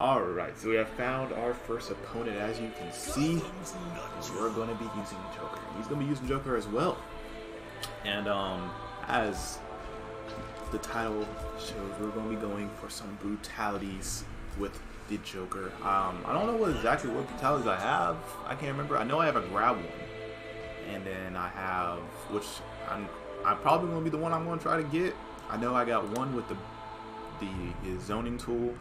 Alright, so we have found our first opponent. As you can see, we're going to be using Joker. He's going to be using Joker as well. And um, as the title shows, we're going to be going for some brutalities with the Joker. Um, I don't know what exactly what brutalities I have. I can't remember. I know I have a grab one. And then I have, which I'm, I'm probably going to be the one I'm going to try to get. I know I got one with the the his zoning tool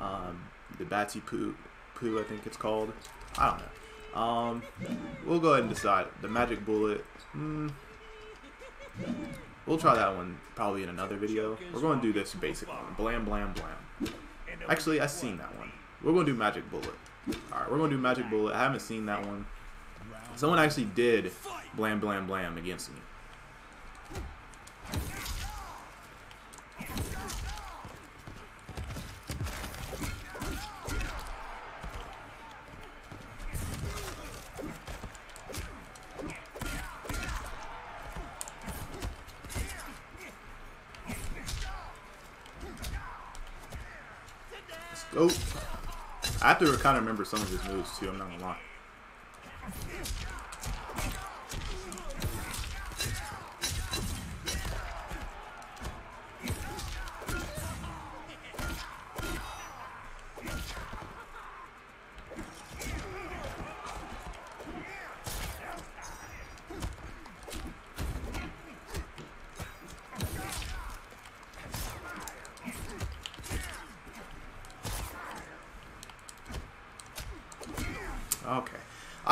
um, the Batsy Poo, Poo, I think it's called. I don't know. Um, we'll go ahead and decide. The Magic Bullet. Mm, we'll try that one probably in another video. We're going to do this basic one. Blam, blam, blam. Actually, I've seen that one. We're going to do Magic Bullet. Alright, we're going to do Magic Bullet. I haven't seen that one. Someone actually did Blam, blam, blam against me. go. I have to kind of remember some of his moves too, I'm not gonna lie.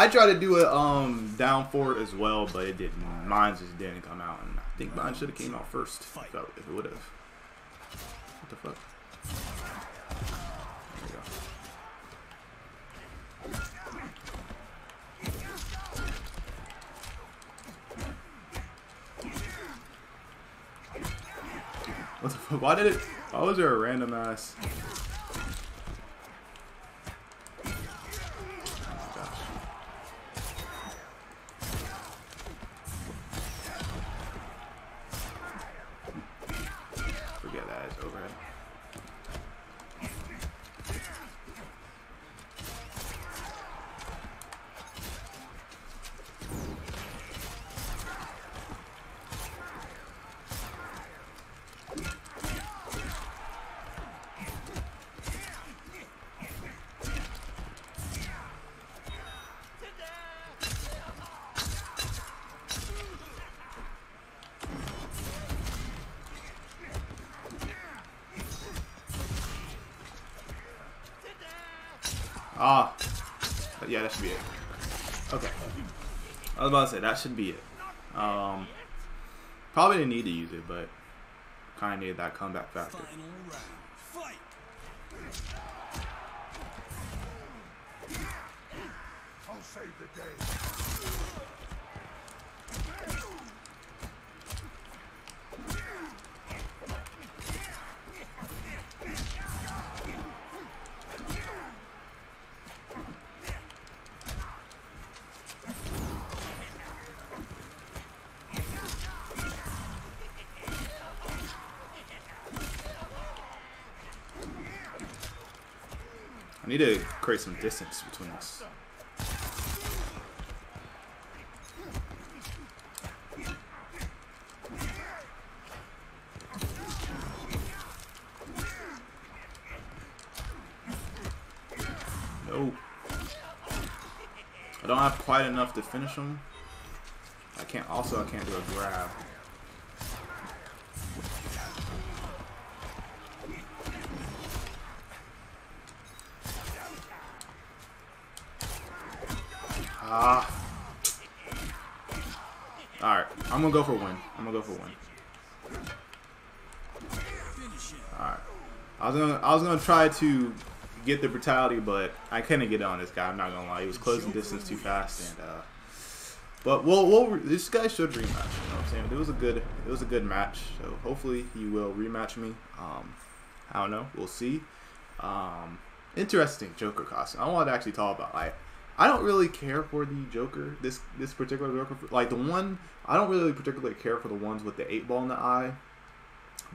I tried to do a um down forward as well, but it didn't. Mine just didn't come out, and I think mine should have came out first. If, I, if it would have. What the fuck? What the fuck? Why did it? Why was there a random ass? Ah. Yeah, that should be it. Okay. I was about to say, that should be it. Um, probably didn't need to use it, but kind of needed that comeback factor. I'll save the day. Need to create some distance between us. No. I don't have quite enough to finish him. I can't, also I can't do a grab. Ah. Alright, I'm gonna go for one. I'm gonna go for one. Alright. I was gonna I was gonna try to get the brutality, but I couldn't get on this guy, I'm not gonna lie. He was closing distance too fast and uh but we'll, we'll this guy should rematch, you know what I'm saying? It was a good it was a good match, so hopefully he will rematch me. Um I don't know, we'll see. Um interesting Joker costume. I want to actually talk about like I don't really care for the Joker. This this particular Joker, like the one, I don't really particularly care for the ones with the eight ball in the eye.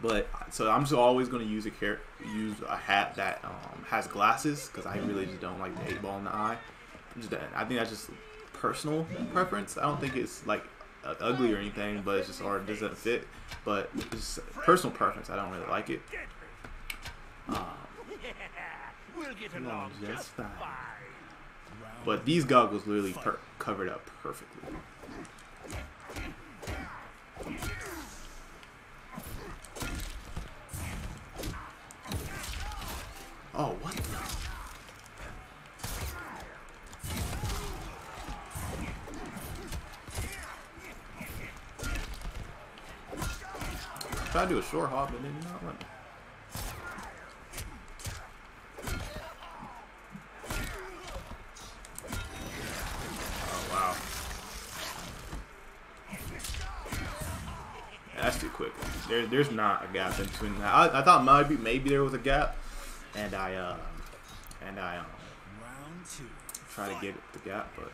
But so I'm just always going to use a car- use a hat that um, has glasses because I really just don't like the eight ball in the eye. Just, I think that's just personal preference. I don't think it's like ugly or anything, but it's just or it doesn't fit. But it's personal preference. I don't really like it. Um, no, just fine. But these goggles literally covered up perfectly. Oh, what the? Try to do a short hop, but then not let That's too quick. There, there's not a gap in between that. I, I thought maybe maybe there was a gap, and I uh, and I um, try to get the gap, but.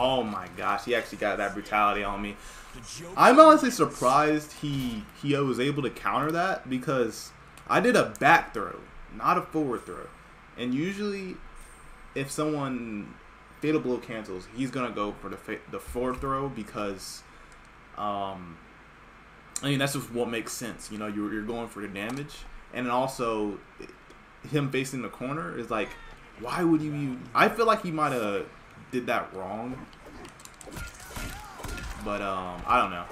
Oh my gosh, he actually got that brutality on me. I'm honestly surprised he he was able to counter that because I did a back throw, not a forward throw. And usually, if someone fatal blow cancels, he's gonna go for the the forward throw because, um, I mean that's just what makes sense. You know, you're you're going for the damage, and also him facing the corner is like, why would you? I feel like he might have did that wrong. But um, I don't know.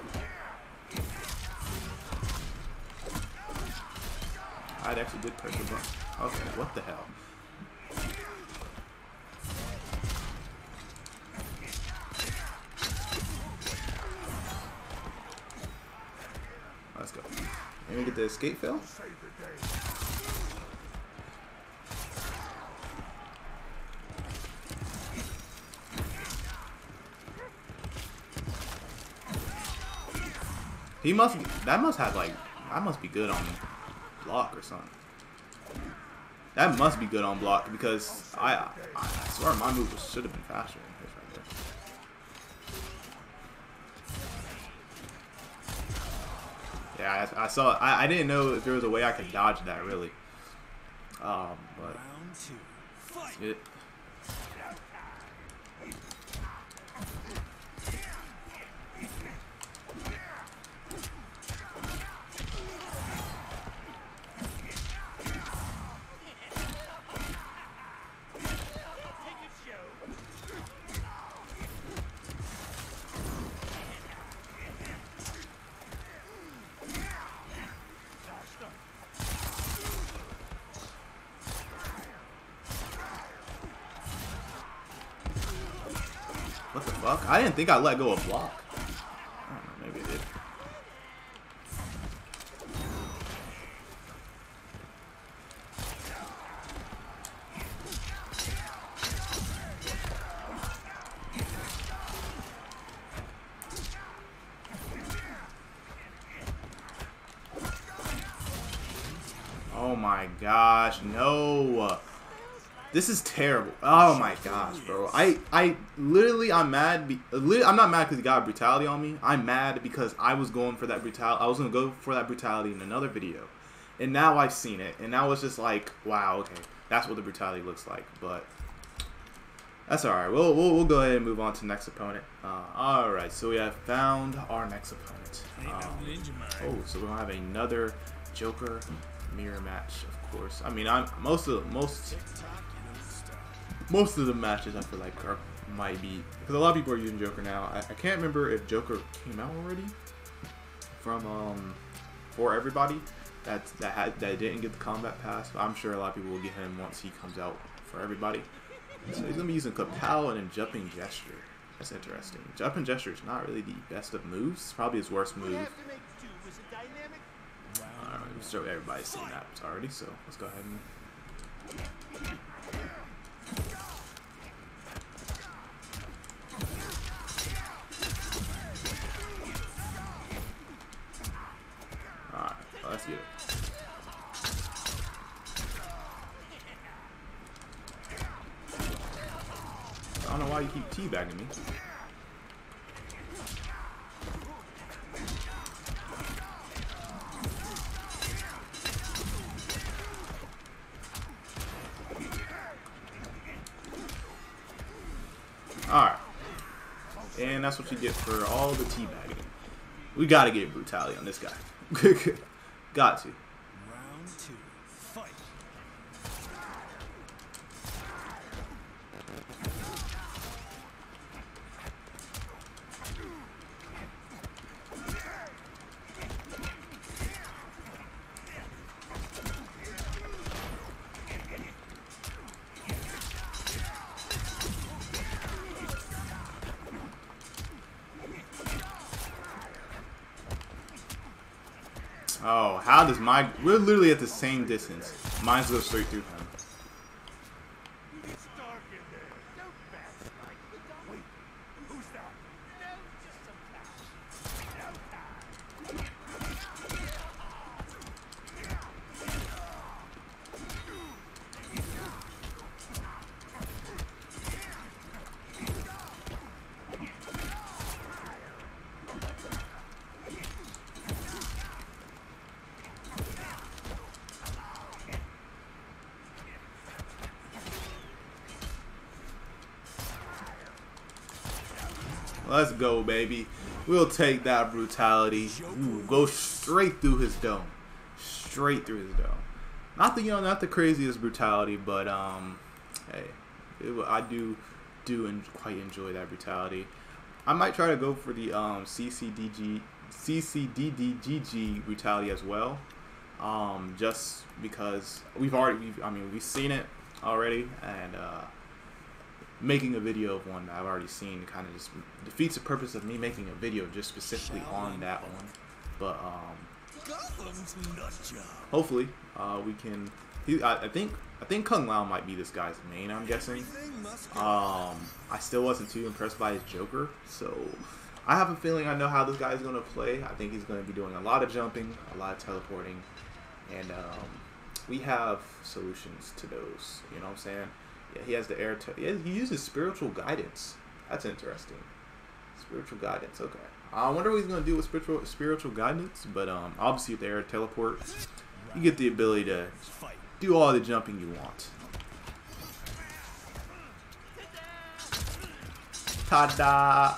I actually did pressure button. Okay, what the hell? Let's go. Let me get the escape fail. He must. That must have like. That must be good on block or something. That must be good on block because I, I, I swear my move should have been faster than his right there. Yeah, I, I saw. I, I didn't know if there was a way I could dodge that really. Um, but it. What the fuck? I didn't think I let go of block. Know, maybe did. Oh my gosh, no. This is terrible. Oh my gosh, bro. I I literally I'm mad. Be, I'm not mad because he got brutality on me. I'm mad because I was going for that brutality. I was gonna go for that brutality in another video, and now I've seen it, and now it's just like, wow, okay, that's what the brutality looks like. But that's all right. We'll we'll, we'll go ahead and move on to the next opponent. Uh, all right, so we have found our next opponent. Um, oh, so we're gonna have another Joker mirror match, of course. I mean, I'm most of the most most of the matches I feel like are might be because a lot of people are using Joker now. I, I can't remember if Joker came out already from um for everybody that that had that didn't get the combat pass. I'm sure a lot of people will get him once he comes out for everybody. So he's gonna be using Kapow and then Jumping Jester. That's interesting. Jumping Jester is not really the best of moves. It's probably his worst move. Alright, I'm sure everybody's seen that already, so let's go ahead and And that's what you get for all the teabagging. We gotta get brutality on this guy. Got to. We're literally at the same distance. Mine's go straight through him. We'll take that brutality. Ooh, go straight through his dome. Straight through his dome. Not the you know, not the craziest brutality, but um, hey, it, I do do en quite enjoy that brutality. I might try to go for the um CCDG CCDDGG brutality as well. Um, just because we've already, we've, I mean, we've seen it already, and uh, making a video of one that I've already seen kind of just defeats the purpose of me making a video just specifically on that one. But um, hopefully uh, we can. He, I, I think I think Kung Lao might be this guy's main. I'm guessing. Um, I still wasn't too impressed by his Joker, so I have a feeling I know how this guy is going to play. I think he's going to be doing a lot of jumping, a lot of teleporting, and um, we have solutions to those. You know what I'm saying? Yeah, he has the air. He, uses spiritual guidance. That's interesting. Spiritual guidance. Okay. I wonder what he's going to do with spiritual spiritual guidance, but um, obviously with the air teleport, you get the ability to do all the jumping you want. Ta-da!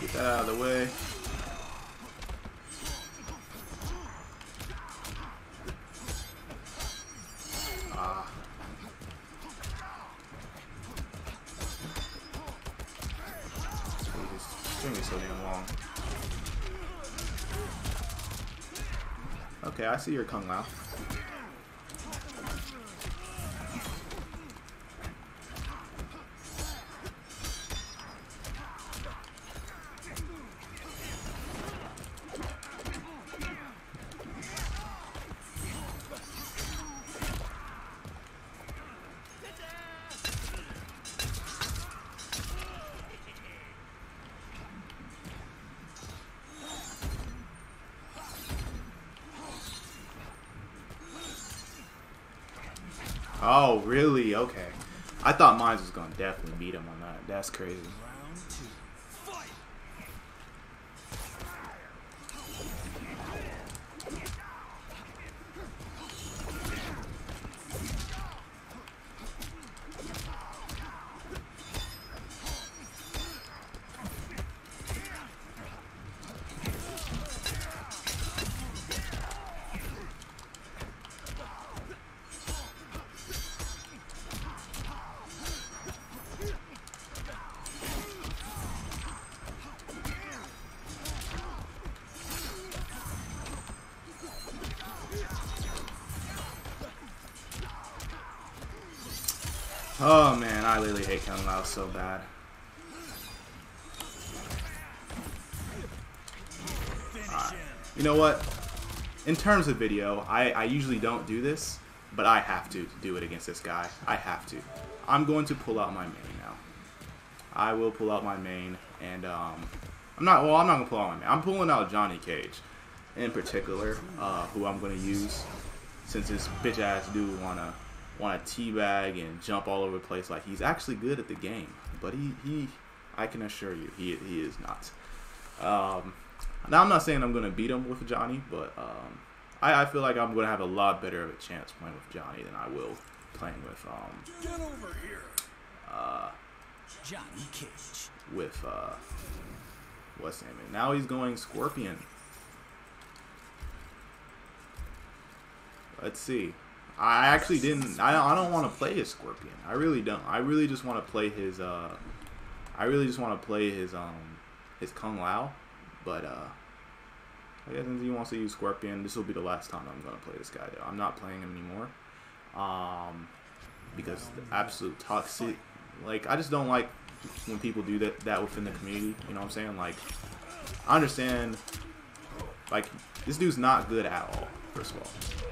Get that out of the way. Okay, I see your Kung Lao. Oh, really? Okay. I thought mine was gonna definitely beat him on that. That's crazy. Oh man, I literally hate Kung Lao so bad. Alright. You know what? In terms of video, I, I usually don't do this, but I have to do it against this guy. I have to. I'm going to pull out my main now. I will pull out my main, and um, I'm not. Well, I'm not gonna pull out my main. I'm pulling out Johnny Cage, in particular, uh, who I'm gonna use, since this bitch ass dude wanna wanna teabag and jump all over the place like he's actually good at the game, but he he, I can assure you, he he is not. Um, now I'm not saying I'm gonna beat him with Johnny, but um, I, I feel like I'm gonna have a lot better of a chance playing with Johnny than I will playing with um Get over here. uh Johnny Cage. with uh what's his name? Now he's going Scorpion. Let's see. I actually didn't. I don't, I don't want to play his Scorpion. I really don't. I really just want to play his. Uh, I really just want to play his um his Kung Lao, but uh, I guess he wants to use Scorpion, this will be the last time I'm gonna play this guy. Though I'm not playing him anymore, um, because the absolute toxic. Like I just don't like when people do that that within the community. You know what I'm saying? Like I understand. Like this dude's not good at all. First of all.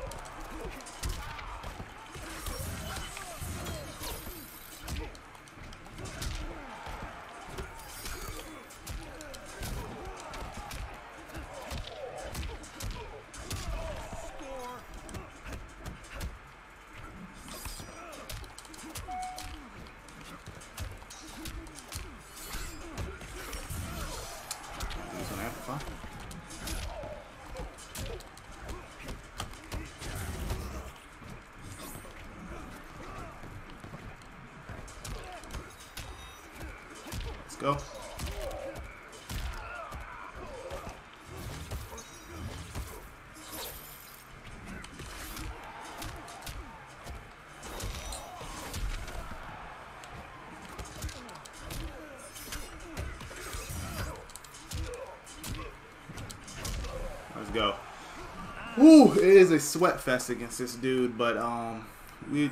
Go. Ooh, it is a sweat fest against this dude, but um, we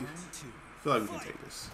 feel like we can take this.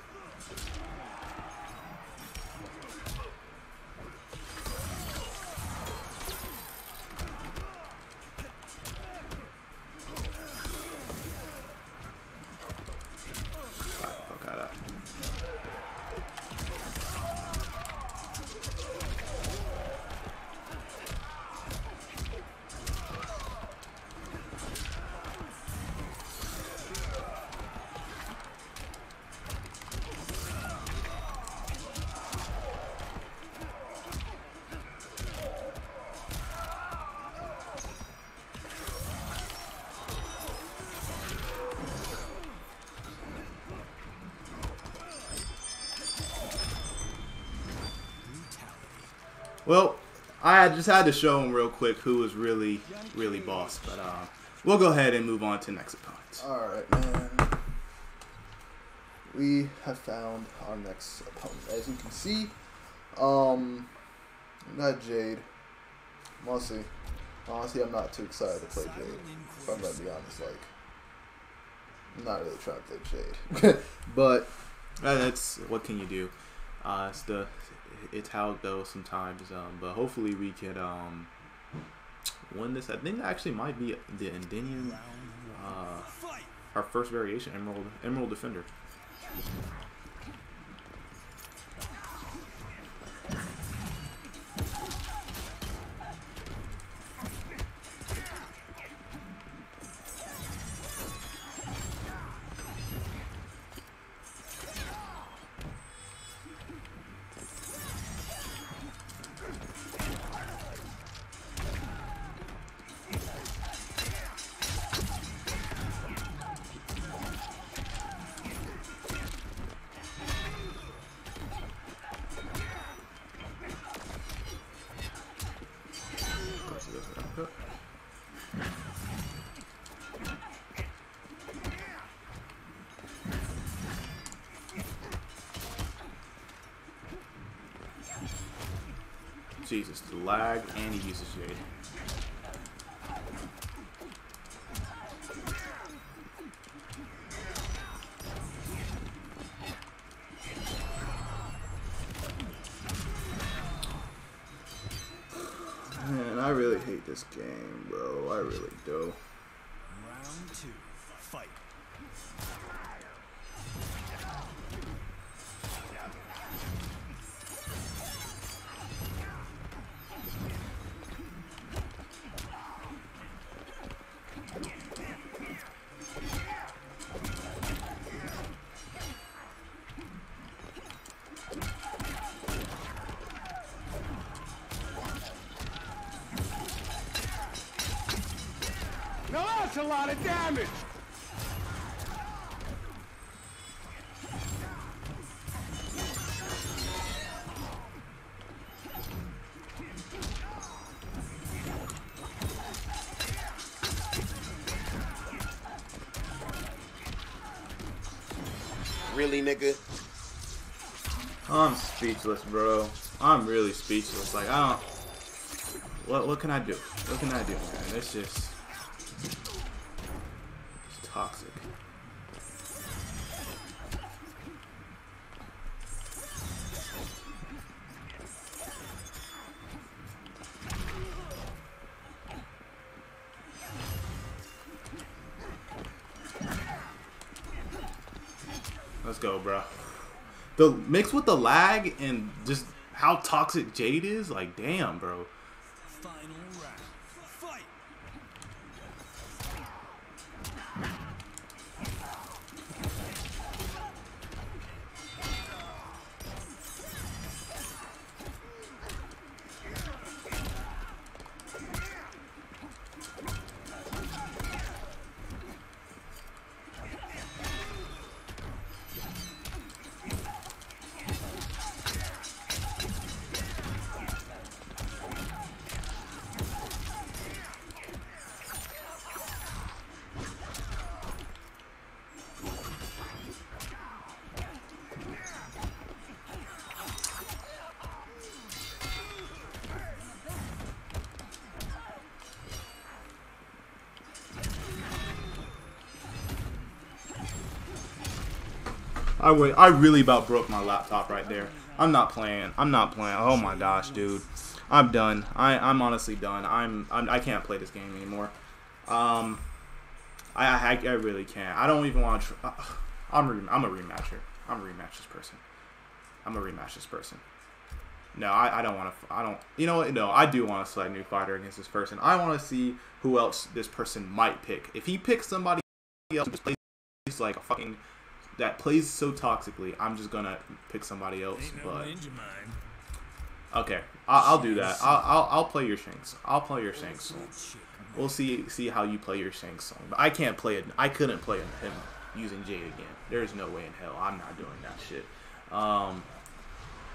Well, I just had to show him real quick who was really, really boss. But uh, we'll go ahead and move on to next opponent. Alright, man. We have found our next opponent. As you can see, um, not Jade. Honestly, honestly, I'm not too excited to play Jade. If I'm gonna be honest, like, I'm not really trying to play Jade. but Uh, that's what can you do? Uh, it's the it's how it goes sometimes. Um, but hopefully we can um win this. I think that actually might be the Indian uh, our first variation Emerald Emerald Defender. Jesus, the lag and he uses Jade. This game, bro. I really do. Round two. Fight. That's a lot of damage! Really, nigga? I'm speechless, bro. I'm really speechless. Like I don't. What what can I do? What can I do, man? It's just Let's go, bro. The mix with the lag and just how toxic Jade is, like, damn, bro. I really about broke my laptop right there. I'm not playing. I'm not playing. Oh my gosh, dude. I'm done. I, I'm honestly done. I'm, I'm I can't play this game anymore. Um, I, I, I really can't. I don't even want to. Tr- I'm re- I'm a rematcher. I'm a rematch this person. I'm a rematch this person. No, I, I don't want to. I don't. You know what? No, I do want to select new fighter against this person. I want to see who else this person might pick. If he picks somebody else who plays like a fucking that plays so toxically, I'm just gonna pick somebody else. Ain't But mind. okay, I'll, I'll do that. I'll, I'll I'll play your Shanks. I'll play your Shang Tsung. We'll see see how you play your Shang Tsung. But I can't play it. I couldn't play him using Jade again. There's no way in hell I'm not doing that shit. Um,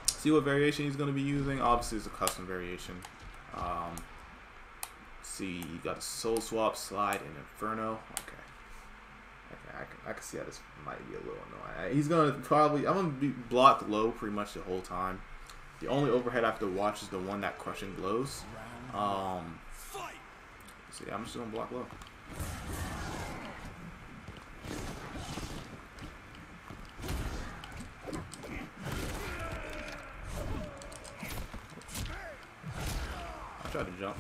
see what variation he's gonna be using. Obviously, it's a custom variation. Um, see, you got a Soul Swap, Slide, and Inferno. Okay. I can, I can see how this might be a little annoying. He's gonna probably I'm gonna be blocked low pretty much the whole time. The only overhead I have to watch is the one that crushing blows. Um, Fight! see, I'm just gonna block low. I tried to jump.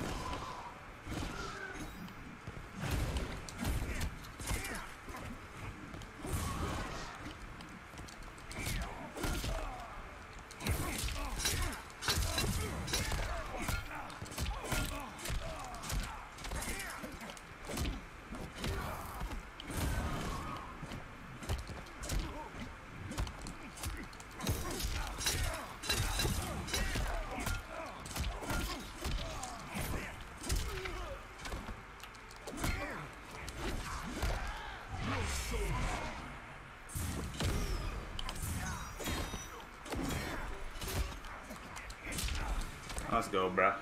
Let's go, bruh.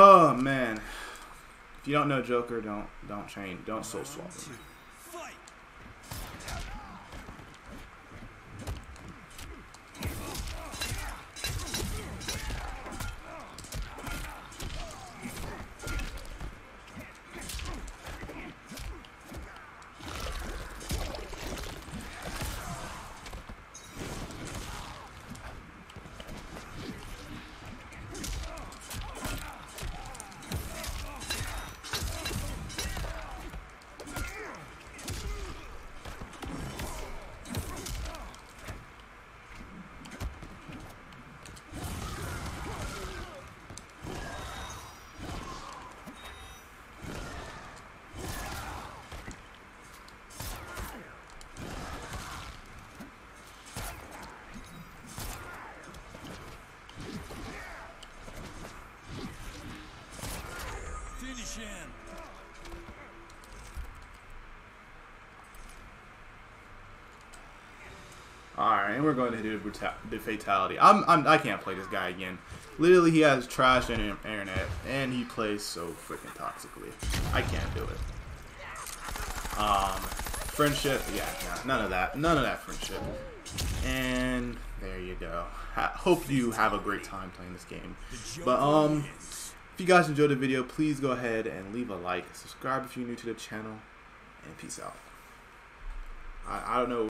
Oh man. If you don't know Joker, don't don't change, don't soul swap and we're going to do the, fatality. I'm, I'm I can't play this guy again. Literally, he has trash in internet, and he plays so freaking toxically. I can't do it. Um, friendship, yeah, nah, none of that, none of that friendship. And there you go. Ha- hope you have a great time playing this game. But um, if you guys enjoyed the video, please go ahead and leave a like, subscribe if you're new to the channel, and peace out. I, I don't know.